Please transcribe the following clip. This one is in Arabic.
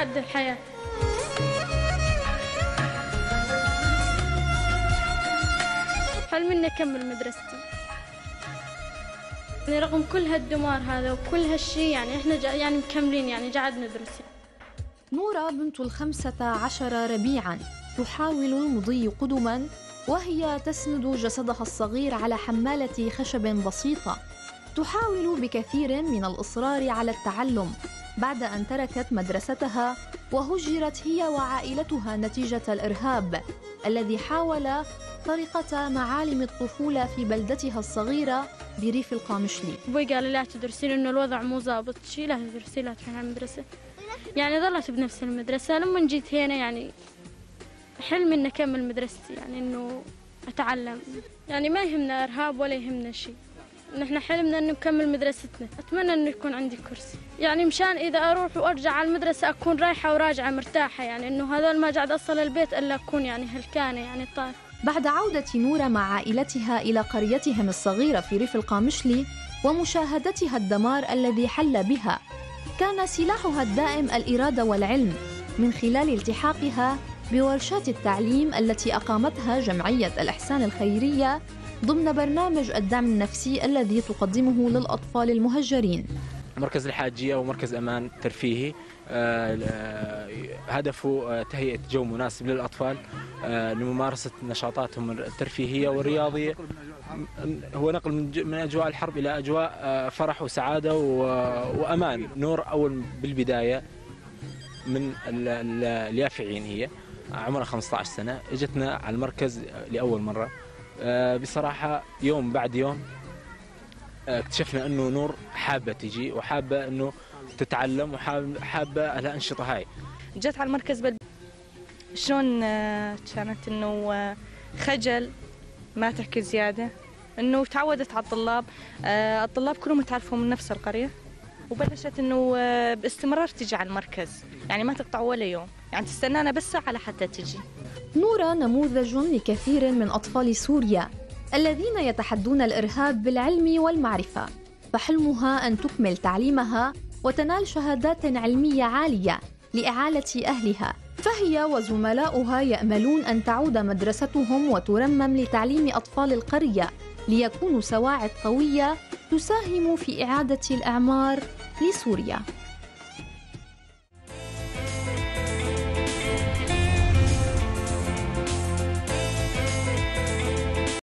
تحدي الحياة حلمي إني أكمل مدرستي يعني رغم كل هالدمار هذا وكل هالشي يعني إحنا جا يعني مكملين يعني قاعد ندرس. نورا بنت الخمسة عشر ربيعا تحاول المضي قدما وهي تسند جسدها الصغير على حمالة خشب بسيطة. تحاول بكثير من الإصرار على التعلم. بعد أن تركت مدرستها وهجرت هي وعائلتها نتيجة الإرهاب الذي حاول طريقة معالم الطفولة في بلدتها الصغيرة بريف القامشلي. أبوي قال لا تدرسين إنه الوضع مو ظابط. شي لا تدرسي لا تروحين على المدرسة. يعني ظلت بنفس المدرسة. لما جيت هنا يعني حلمي إني أكمل مدرستي يعني إنه أتعلم. يعني ما يهمنا إرهاب ولا يهمنا شيء نحن حلمنا إنه نكمل مدرستنا. أتمنى إنه يكون عندي كرسي. يعني مشان إذا أروح وأرجع على المدرسة أكون رايحة وراجعة مرتاحة. يعني إنه هذول ما قاعد أصل البيت إلا أكون يعني هلكانة يعني طاير بعد عودة نورة مع عائلتها إلى قريتهم الصغيرة في ريف القامشلي ومشاهدتها الدمار الذي حل بها كان سلاحها الدائم الإرادة والعلم. من خلال التحاقها بورشات التعليم التي أقامتها جمعية الإحسان الخيرية ضمن برنامج الدعم النفسي الذي تقدمه للأطفال المهجرين. مركز الحاجية ومركز أمان ترفيهي. آه، آه، هدفه آه، تهيئة جو مناسب للأطفال لممارسة نشاطاتهم الترفيهية والرياضية. هو نقل من أجواء الحرب إلى أجواء فرح وسعادة وأمان. نور أول بالبداية من اليافعين هي. عمرها 15 سنة. إجتنا على المركز لأول مرة. بصراحة يوم بعد يوم اكتشفنا إنه نور حابة تجي وحابة إنه تتعلم وحابه الأنشطة هاي. جت على المركز بل شلون آه، كانت إنه آه، خجل ما تحكي زيادة إنه تعودت على الطلاب آه، الطلاب كلهم تعرفوا من نفس القرية وبلشت إنه باستمرار تجي على المركز. يعني ما تقطع ولا يوم. يعني تستنانا بس ساعة لحتى تجي. نورا نموذج لكثير من أطفال سوريا الذين يتحدون الإرهاب بالعلم والمعرفة فحلمها أن تكمل تعليمها وتنال شهادات علمية عالية لإعالة أهلها. فهي وزملاؤها يأملون أن تعود مدرستهم وترمم لتعليم أطفال القرية ليكونوا سواعد قوية تساهم في إعادة الإعمار لسوريا.